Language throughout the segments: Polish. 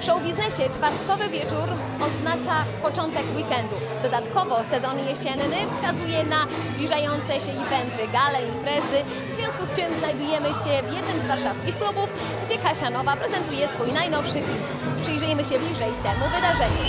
biznesie czwartkowy wieczór oznacza początek weekendu. Dodatkowo sezon jesienny wskazuje na zbliżające się eventy, gale, imprezy, w związku z czym znajdujemy się w jednym z warszawskich klubów, gdzie Kasia Nowa prezentuje swój najnowszy klip. Przyjrzyjmy się bliżej temu wydarzeniu.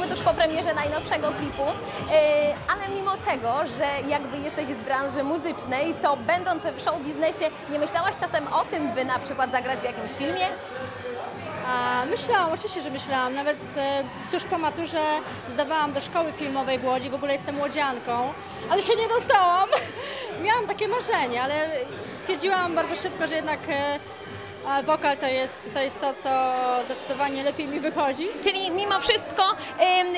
Jesteśmy tuż po premierze najnowszego klipu, Yy, ale mimo tego, że jakby jesteś z branży muzycznej, to będąc w show biznesie, nie myślałaś czasem o tym, by na przykład zagrać w jakimś filmie? Myślałam, oczywiście, że myślałam. Nawet e, tuż po maturze zdawałam do szkoły filmowej w Łodzi, w ogóle jestem łodzianką, ale się nie dostałam. Miałam takie marzenie, ale stwierdziłam bardzo szybko, że jednak e, a wokal to jest, to jest to, co zdecydowanie lepiej mi wychodzi. Czyli mimo wszystko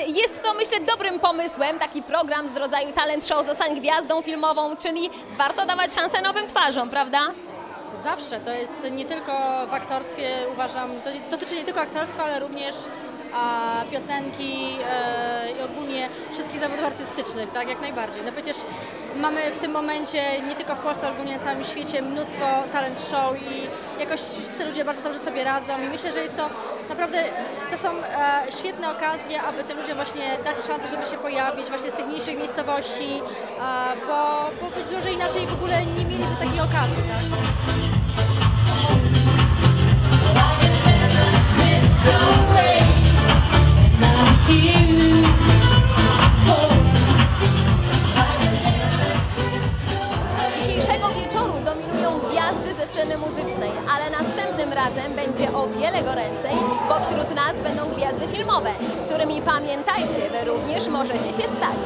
jest to myślę dobrym pomysłem, taki program z rodzaju talent show Zostań gwiazdą filmową, czyli warto dawać szansę nowym twarzom, prawda? Zawsze to jest nie tylko w aktorstwie, uważam, to dotyczy nie tylko aktorstwa, ale również a, piosenki e, ogólnie wszystkich zawodów artystycznych, tak, jak najbardziej. No przecież mamy w tym momencie nie tylko w Polsce, ale ogólnie na całym świecie mnóstwo talent show i jakoś wszyscy ludzie bardzo dobrze sobie radzą i myślę, że jest to naprawdę, to są e, świetne okazje, aby tym ludziom właśnie dać szansę, żeby się pojawić właśnie z tych mniejszych miejscowości, e, bo, bo być może inaczej w ogóle nie mieliby takiej okazji, tak. Dzisiejszego wieczoru dominują gwiazdy ze sceny muzycznej, ale następnym razem będzie o wiele goręcej, bo wśród nas będą gwiazdy filmowe, którymi pamiętajcie, wy również możecie się stać.